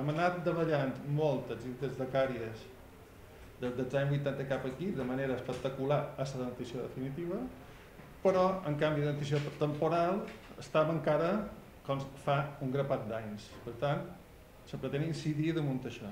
Hem anat davallant moltes cintes de càries des dels anys 80 cap aquí de manera espectacular a la dentició definitiva, però en canvi de dentició temporal estava encara com fa un grapat d'anys. Per tant, se pretén incidir damunt això.